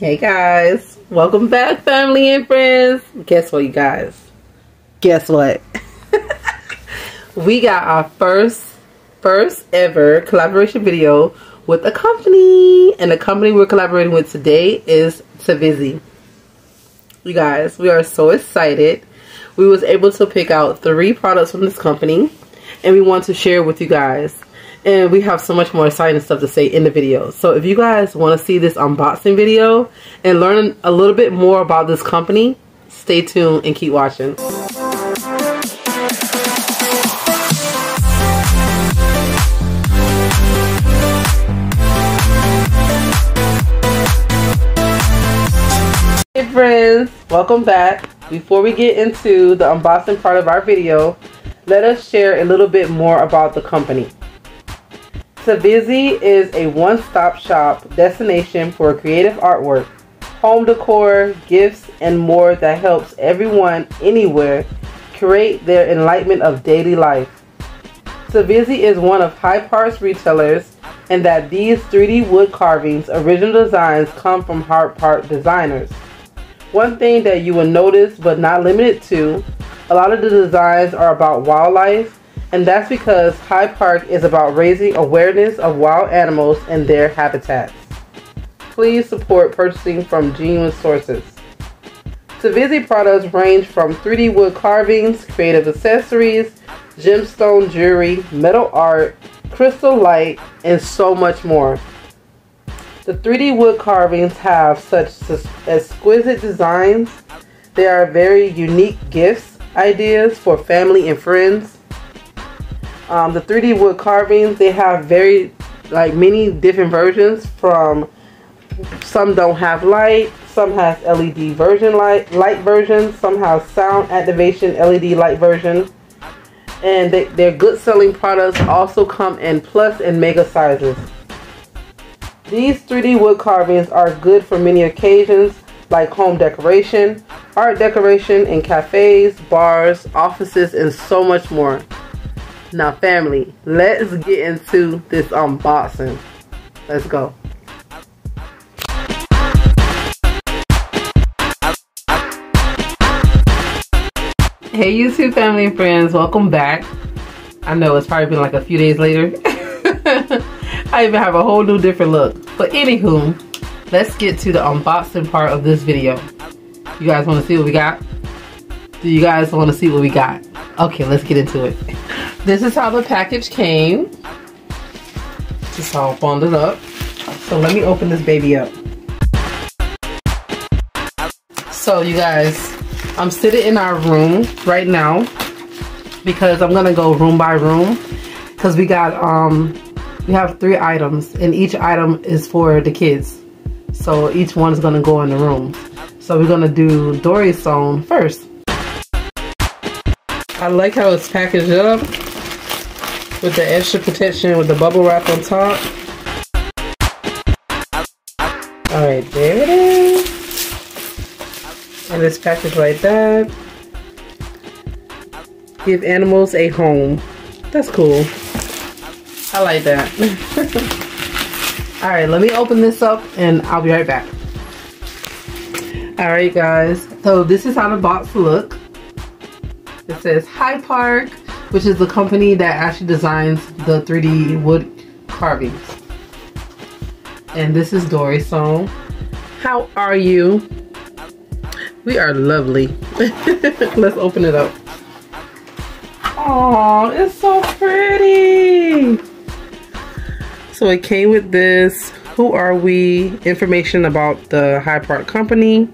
Hey guys, welcome back family and friends. Guess what you guys? Guess what? we got our first first ever collaboration video with a company and the company we're collaborating with today is Tivisiy. You guys, we are so excited. We was able to pick out three products from this company and we want to share with you guys and we have so much more exciting stuff to say in the video. So if you guys want to see this unboxing video and learn a little bit more about this company, stay tuned and keep watching. Hey friends, welcome back. Before we get into the unboxing part of our video, let us share a little bit more about the company. Tivisiy is a one-stop shop destination for creative artwork, home decor, gifts, and more that helps everyone anywhere create their enlightenment of daily life. Tivisiy is one of HiPark's retailers and that these 3D wood carvings original designs come from HiPark designers. One thing that you will notice but not limited to, a lot of the designs are about wildlife and that's because HiPark is about raising awareness of wild animals and their habitats. Please support purchasing from genuine sources. Tivisiy products range from 3D wood carvings, creative accessories, gemstone jewelry, metal art, crystal light, and so much more. The 3D wood carvings have such exquisite designs. They are very unique gifts ideas for family and friends. Um, the 3D wood carvings, they have very, like many different versions from, some don't have light, some has LED version light, light version, some have sound activation LED light version. And they, their good selling products also come in plus and mega sizes. These 3D wood carvings are good for many occasions like home decoration, art decoration in cafes, bars, offices, and so much more. Now, family, let's get into this unboxing. Let's go. Hey YouTube family and friends, welcome back. I know it's probably been like a few days later. I even have a whole new different look. But anywho, let's get to the unboxing part of this video. You guys want to see what we got? Do you guys want to see what we got? Okay, let's get into it. This is how the package came. Just all bundled up. So let me open this baby up. So you guys, I'm sitting in our room right now because I'm gonna go room by room because we got um we have three items and each item is for the kids. So each one is gonna go in the room. So we're gonna do Dory's song first. I like how it's packaged up with the extra protection with the bubble wrap on top. Alright, there it is. And it's packaged like that. Give animals a home. That's cool. I like that. Alright, let me open this up and I'll be right back. Alright guys, so this is how the box look. It says HiPark which is the company that actually designs the 3D wood carvings. And this is Dory's song. How are you? We are lovely. Let's open it up. Oh, it's so pretty. So it came with this Who Are We information about the HiPark Company.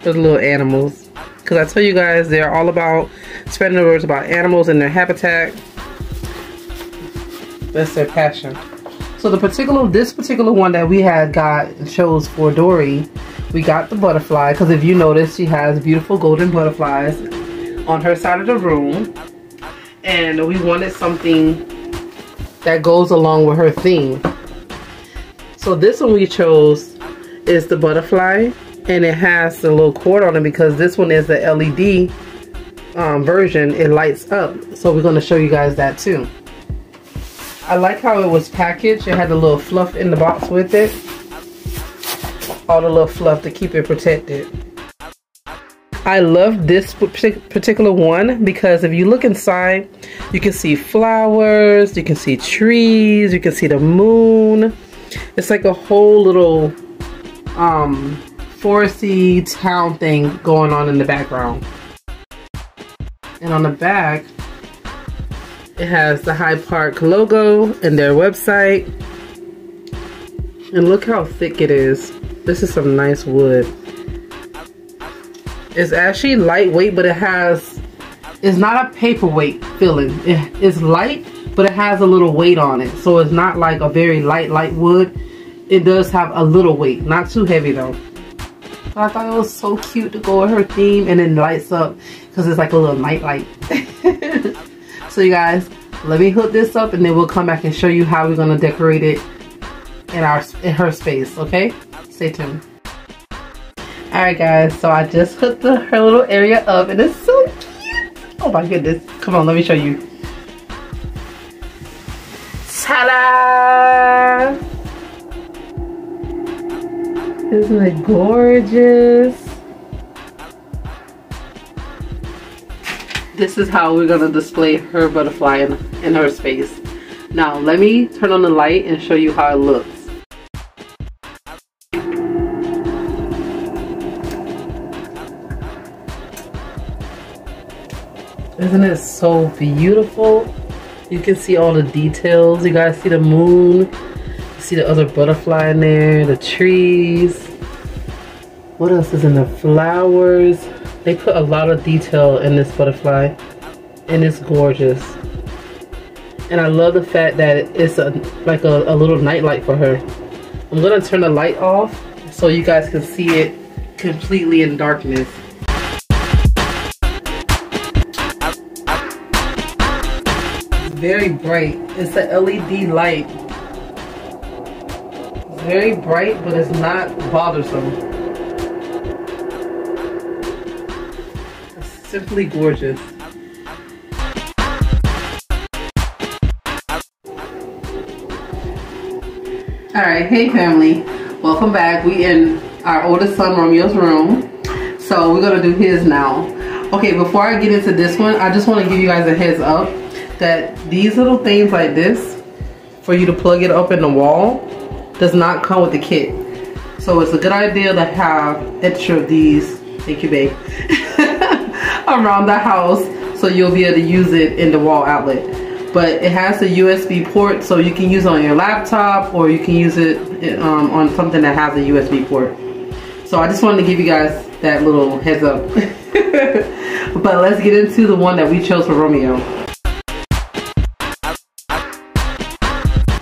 The little animals because I tell you guys they're all about spreading the words about animals and their habitat. That's their passion. So the particular, this particular one that we had got chose for Dory, we got the butterfly because if you notice, she has beautiful golden butterflies on her side of the room, and we wanted something that goes along with her theme. So this one we chose is the butterfly and it has the little cord on it because this one is the LED um, version it lights up so we're going to show you guys that too I like how it was packaged. It had a little fluff in the box with it. All the little fluff to keep it protected. I love this particular one because if you look inside, you can see flowers, you can see trees, you can see the moon. It's like a whole little um, foresty town thing going on in the background. And on the back, it has the HiPark logo and their website. And look how thick it is. This is some nice wood. It's actually lightweight, but it has, it's not a paperweight feeling. It, it's light, but it has a little weight on it. So it's not like a very light, light wood. It does have a little weight, not too heavy though. I thought it was so cute to go with her theme and then lights up because it's like a little night light. so you guys, let me hook this up and then we'll come back and show you how we're going to decorate it in our in her space, okay? Stay tuned. Alright guys, so I just hooked the, her little area up and it's so cute. Oh my goodness. Come on, let me show you. Ta-da! Isn't it gorgeous? This is how we're gonna display her butterfly in, in her space. Now let me turn on the light and show you how it looks. Isn't it so beautiful? You can see all the details. You guys see the moon. See the other butterfly in there, the trees. What else is in the flowers? They put a lot of detail in this butterfly and it's gorgeous. And I love the fact that it's a, like a, a little nightlight for her. I'm gonna turn the light off so you guys can see it completely in darkness. very bright. It's an LED light. Very bright, but it's not bothersome. It's simply gorgeous. Alright, hey family. Welcome back. We in our oldest son Romeo's room. So we're gonna do his now. Okay, before I get into this one, I just want to give you guys a heads up that these little things like this, for you to plug it up in the wall, does not come with the kit. So it's a good idea to have extra of these, thank you babe, around the house so you'll be able to use it in the wall outlet. But it has a USB port so you can use it on your laptop or you can use it um, on something that has a USB port. So I just wanted to give you guys that little heads up. but let's get into the one that we chose for Romeo.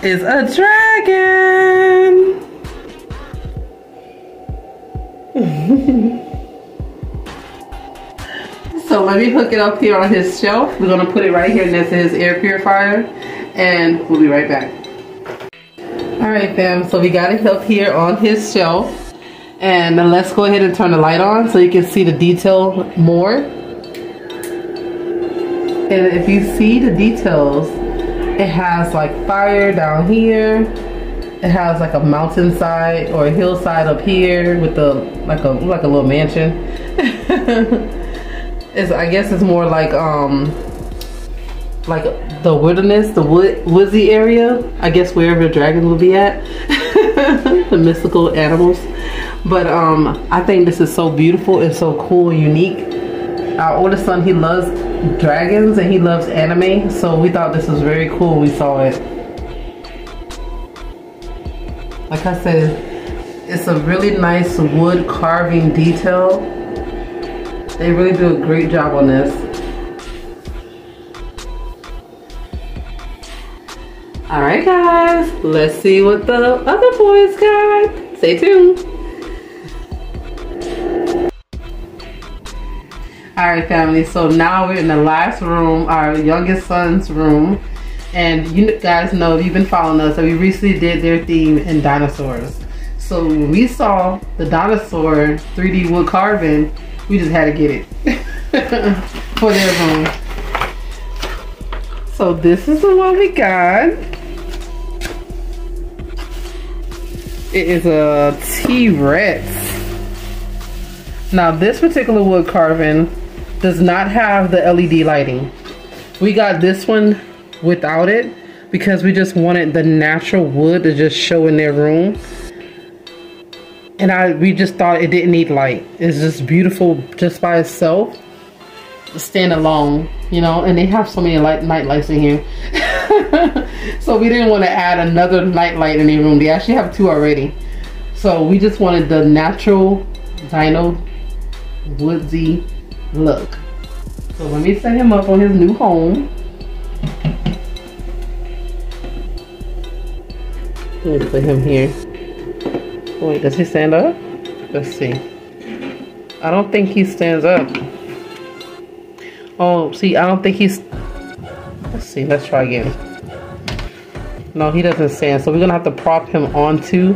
Is a dragon. so let me hook it up here on his shelf. We're gonna put it right here next to his air purifier and we'll be right back. All right fam, so we got it up here on his shelf and let's go ahead and turn the light on so you can see the detail more. And if you see the details, it has like fire down here. It has like a mountainside or a hillside up here with the like a like a little mansion. it's I guess it's more like um like the wilderness, the wood woodsy area. I guess wherever dragons will be at. the mystical animals. But um I think this is so beautiful and so cool and unique. Our oldest son, he loves dragons and he loves anime so we thought this was very cool we saw it. Like I said it's a really nice wood carving detail. They really do a great job on this. Alright guys let's see what the other boys got. Stay tuned All right, family. So now we're in the last room, our youngest son's room. And you guys know, if you've been following us, that we recently did their theme in dinosaurs. So when we saw the dinosaur 3D wood carving, we just had to get it for their room. So this is the one we got. It is a T-Rex. Now this particular wood carving does not have the LED lighting. We got this one without it because we just wanted the natural wood to just show in their room. And I we just thought it didn't need light. It's just beautiful just by itself. Stand alone, you know, and they have so many light night lights in here. so we didn't want to add another night light in their room. They actually have two already. So we just wanted the natural dino woodsy look. So let me set him up on his new home. Let me put him here. Wait, does he stand up? Let's see. I don't think he stands up. Oh, see, I don't think he's... Let's see, let's try again. No, he doesn't stand. So we're going to have to prop him onto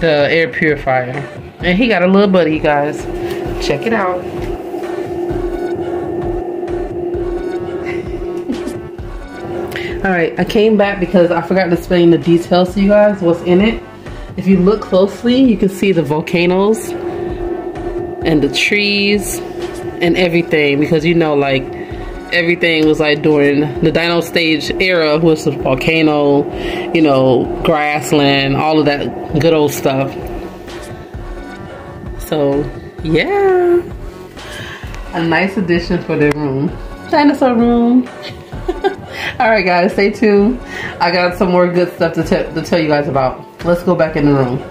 the air purifier. And he got a little buddy, guys. Check it out. Alright, I came back because I forgot to explain the details to you guys, what's in it. If you look closely, you can see the volcanoes and the trees and everything because you know like everything was like during the dino stage era was the volcano, you know, grassland, all of that good old stuff. So yeah, a nice addition for the room. Dinosaur room. Alright guys, stay tuned. I got some more good stuff to, to tell you guys about. Let's go back in the room.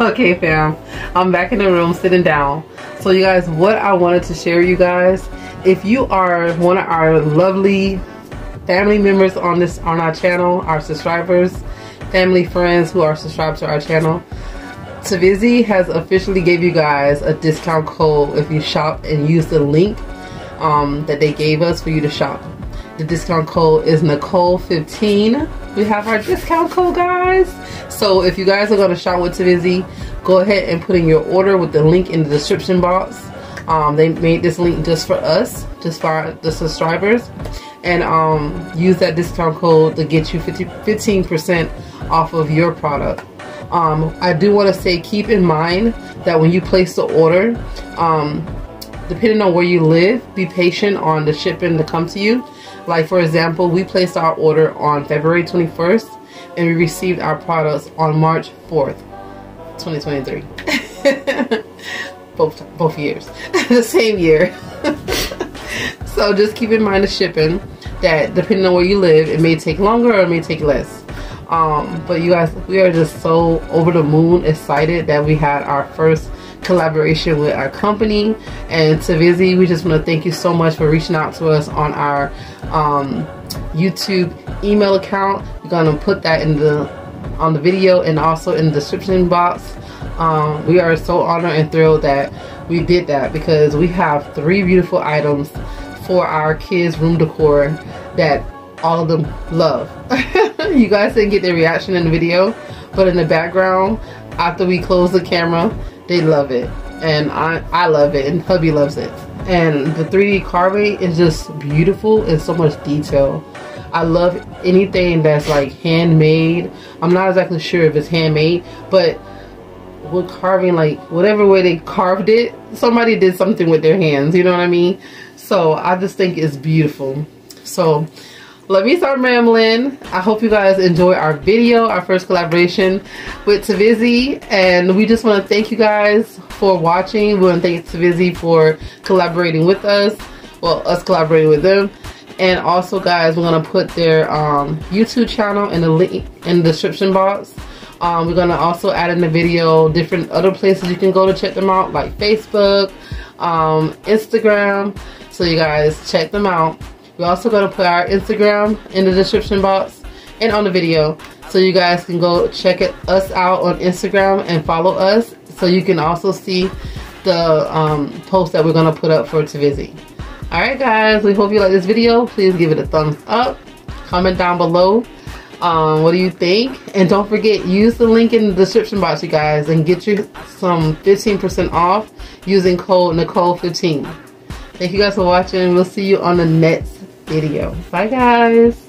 Okay fam, I'm back in the room sitting down. So you guys, what I wanted to share you guys, if you are one of our lovely family members on this on our channel, our subscribers, family friends who are subscribed to our channel, Tivisiy has officially gave you guys a discount code if you shop and use the link um, that they gave us for you to shop. The discount code is Nicole15. We have our discount code, guys. So if you guys are going to shop with Tivisiy, go ahead and put in your order with the link in the description box. Um, they made this link just for us, just for the subscribers. And um, use that discount code to get you 15% off of your product. Um, I do want to say keep in mind that when you place the order, um, depending on where you live, be patient on the shipping to come to you. Like for example, we placed our order on February 21st and we received our products on March 4th, 2023. both both years, the same year. so just keep in mind the shipping that depending on where you live, it may take longer or it may take less. Um, but you guys, we are just so over the moon excited that we had our first collaboration with our company and Tivisiy. We just want to thank you so much for reaching out to us on our um, YouTube email account. We're gonna put that in the on the video and also in the description box. Um, we are so honored and thrilled that we did that because we have three beautiful items for our kids room decor that all of them love. you guys didn't get their reaction in the video, but in the background, after we close the camera, they love it. And I, I love it, and hubby loves it. And the 3D carving is just beautiful and so much detail. I love anything that's like handmade. I'm not exactly sure if it's handmade, but with carving, like whatever way they carved it, somebody did something with their hands, you know what I mean? So I just think it's beautiful. So let me start rambling. I hope you guys enjoy our video, our first collaboration with Tivisiy. And we just want to thank you guys for watching. We want to thank Tivisiy for collaborating with us. Well, us collaborating with them. And also, guys, we're going to put their um, YouTube channel in the link in the description box. Um, we're going to also add in the video different other places you can go to check them out, like Facebook, um, Instagram. So you guys check them out. We're also going to put our Instagram in the description box and on the video. So you guys can go check it, us out on Instagram and follow us. So you can also see the um, post that we're going to put up for Tivisiy. Alright guys, we hope you like this video. Please give it a thumbs up. Comment down below. Um, what do you think? And don't forget, use the link in the description box, you guys, and get you some 15% off using code Nicole15. Thank you guys for watching. We'll see you on the next video. Bye guys.